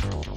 Thank you.